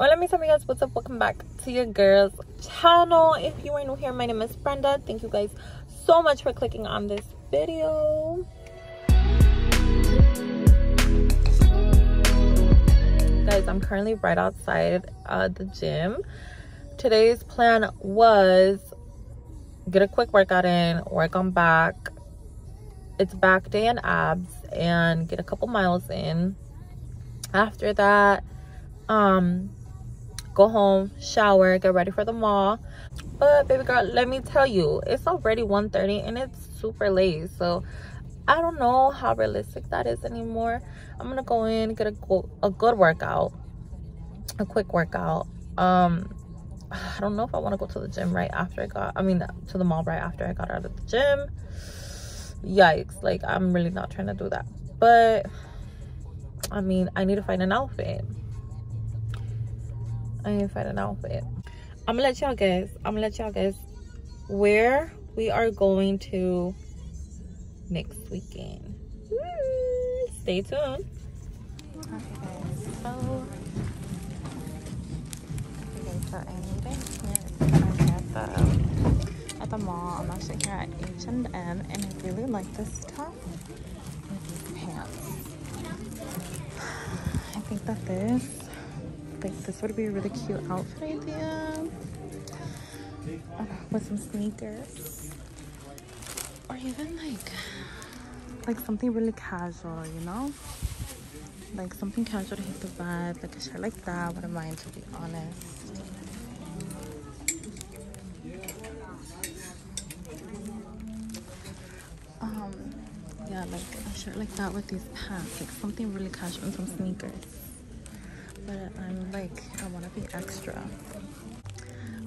Hola mis amigas, what's up? Welcome back to your girls channel. If you are new here, my name is Brenda. Thank you guys so much for clicking on this video. Guys, I'm currently right outside uh, the gym. Today's plan was get a quick workout in, work on back. It's back day and abs and get a couple miles in. After that, um, go home, shower, get ready for the mall. But baby girl, let me tell you, it's already 1.30 and it's super late. So I don't know how realistic that is anymore. I'm gonna go in, get a, a good workout, a quick workout. Um, I don't know if I want to go to the gym right after I got, I mean, to the mall right after I got out of the gym. Yikes, like I'm really not trying to do that. But I mean, I need to find an outfit. I need to find an outfit. I'm gonna let y'all guess. I'm gonna let y'all guess where we are going to next weekend. Woo! Stay tuned. Okay guys, okay, so I here at the at the mall. I'm actually here at H&M and I really like this top with these pants. I think that this like this would be a really cute outfit idea. Uh, with some sneakers. Or even like like something really casual you know? Like something casual to hit the vibe like a shirt like that wouldn't mind to be honest. Um yeah like a shirt like that with these pants like something really casual and some sneakers but I'm like, I want to be extra.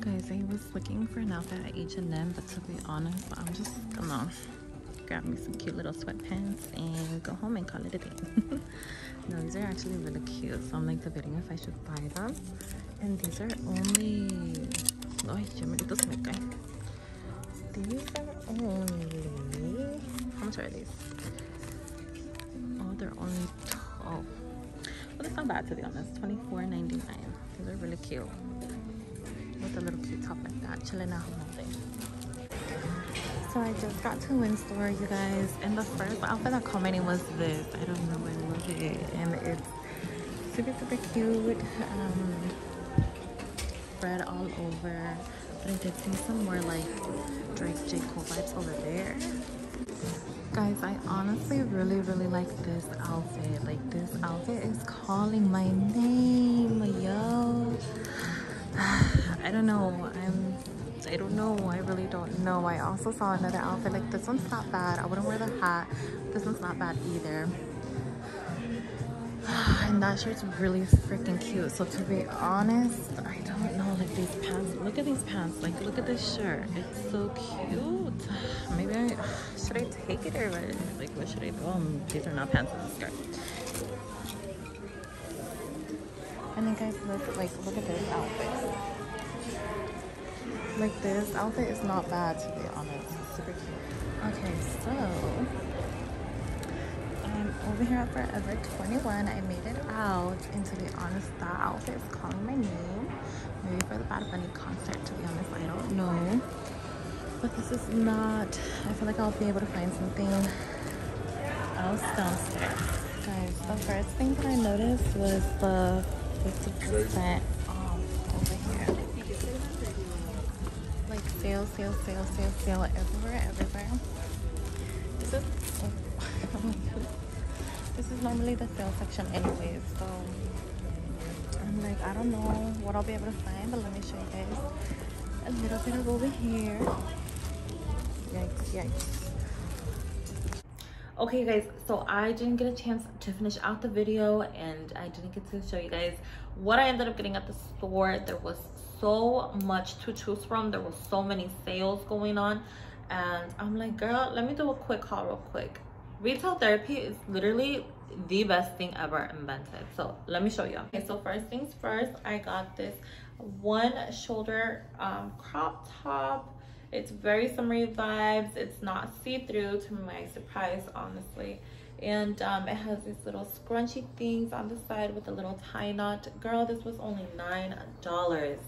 Guys, I was looking for an outfit at H&M, but to be honest, I'm just gonna grab me some cute little sweatpants and go home and call it a day. no, these are actually really cute, so I'm like debating if I should buy them. And these are only... Ay, yo me These are only... How much are these? Oh, they're only 12 but not bad to be honest. $24.99. These are really cute. With a little cute top like that. Chilling out all day. So I just got to Windsor, you guys. And the first outfit that my was this. I don't know, I love it. And it's super, super cute. Um, red all over. But I did see some more like Drake J. Cole vibes over there. Guys, I honestly really, really like this outfit. Like, this outfit is calling my name, yo. I don't know. I'm, I don't know. I really don't know. I also saw another outfit. Like, this one's not bad. I wouldn't wear the hat. This one's not bad either. And that shirt's really freaking cute. So, to be honest, I don't know. Like, these pants. Look at these pants. Like, look at this shirt. It's so cute. Maybe I should I take it or? Like, what should I do? Um, these are not pants, it's a skirt. And then guys, look, like, look at this outfit. Like, this outfit is not bad, to be honest. It's super cute. Okay, so, over here at Forever 21. I made it out, and to be honest, that outfit is calling my name. Maybe for the Bad Bunny concert, to be honest, I don't know. But this is not i feel like i'll be able to find something else downstairs. Guys the first thing that i noticed was the 50 percent off over here. Like sale sale sale sale sale everywhere everywhere. This is oh, oh this is normally the sale section anyways so i'm like i don't know what i'll be able to find but let me show you guys a little bit of over here. Yikes yikes. Okay guys so i didn't get a chance to finish out the video and i didn't get to show you guys what i ended up getting at the store. There was so much to choose from. There were so many sales going on and i'm like girl let me do a quick haul real quick retail therapy is literally the best thing ever invented. So let me show you. Okay so first things first i got this one shoulder um, crop top. It's very summery vibes. It's not see-through to my surprise, honestly. and um, it has these little scrunchy things on the side with a little tie knot. Girl this was only nine dollars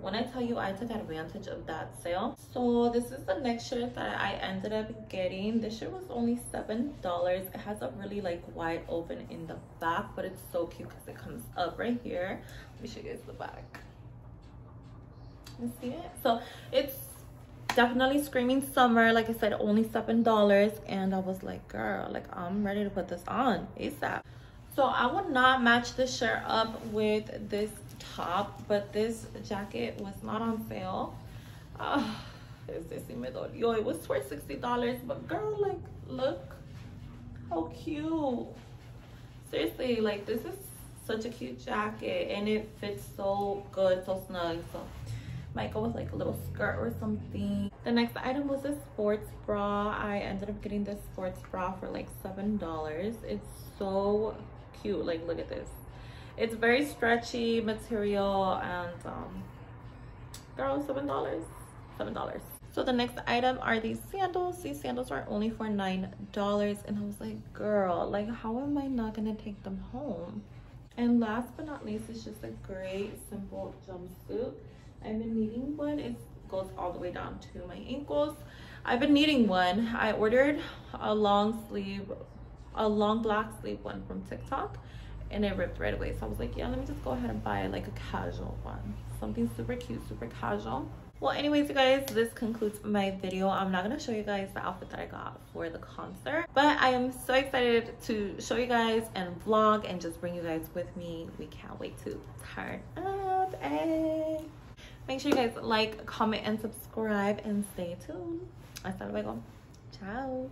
when i tell you i took advantage of that sale. So this is the next shirt that i ended up getting. This shirt was only seven dollars. It has a really like wide open in the back but it's so cute because it comes up right here. Let me show you guys the back. You see it? So it's definitely screaming summer. Like i said only seven dollars and i was like girl like i'm ready to put this on asap so i would not match this shirt up with this top but this jacket was not on sale. Uh, it was for 60 dollars but girl like look how cute. Seriously like this is such a cute jacket and it fits so good so snug. So might go with like a little skirt or something. The next item was a sports bra. I ended up getting this sports bra for like seven dollars. It's so cute. Like look at this. It's very stretchy material and um girl seven dollars. Seven dollars. So the next item are these sandals. These sandals are only for nine dollars. And i was like girl like how am i not gonna take them home? And last but not least it's just a great simple jumpsuit. I've been needing one. It goes all the way down to my ankles. I've been needing one. I ordered a long sleeve, a long black sleeve one from TikTok and it ripped right away. So I was like, yeah, let me just go ahead and buy like a casual one. Something super cute, super casual. Well, anyways, you guys, this concludes my video. I'm not going to show you guys the outfit that I got for the concert. But I am so excited to show you guys and vlog and just bring you guys with me. We can't wait to turn up. Hey. Make sure you guys like, comment, and subscribe and stay tuned. Hasta luego. Ciao.